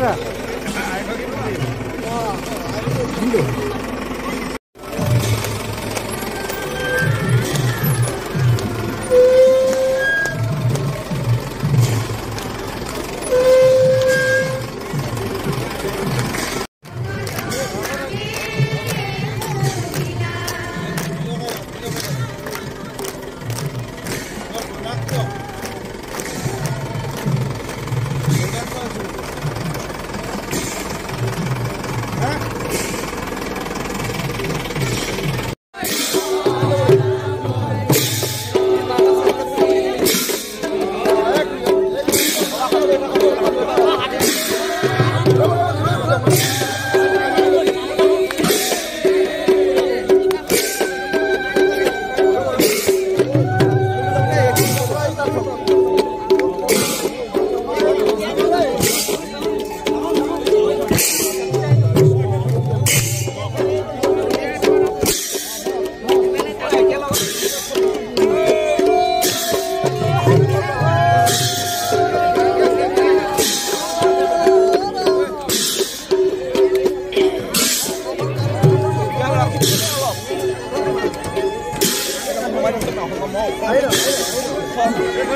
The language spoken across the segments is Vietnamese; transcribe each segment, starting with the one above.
Правильно?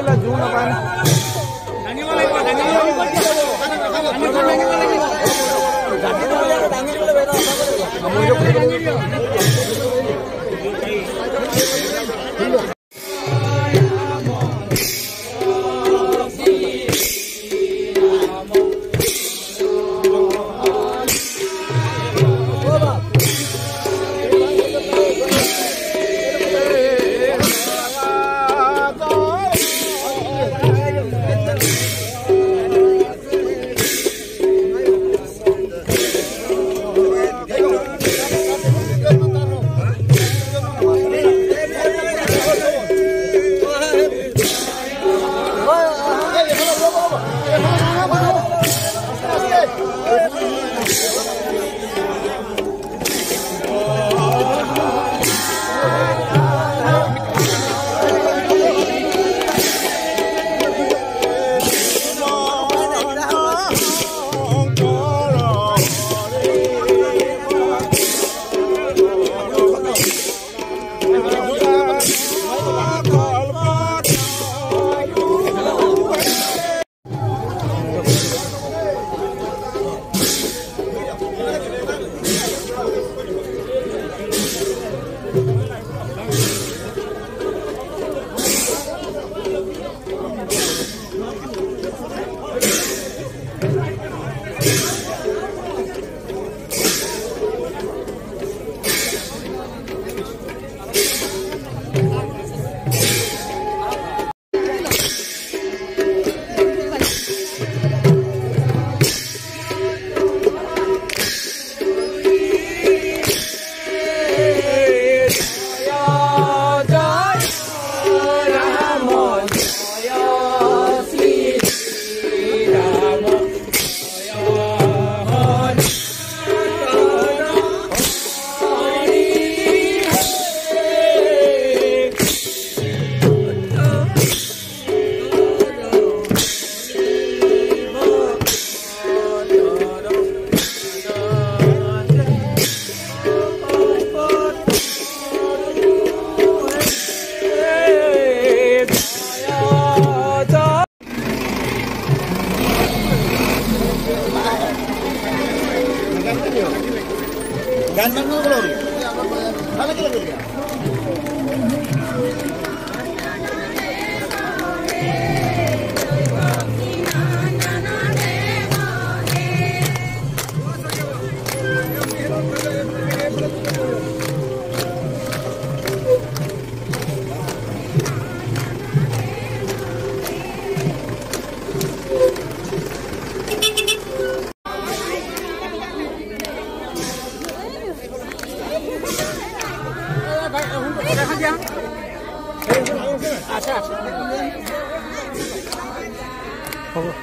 কৰিলে জোৰ নাপায় নহয় ¿Para qué lo quería? 啊们的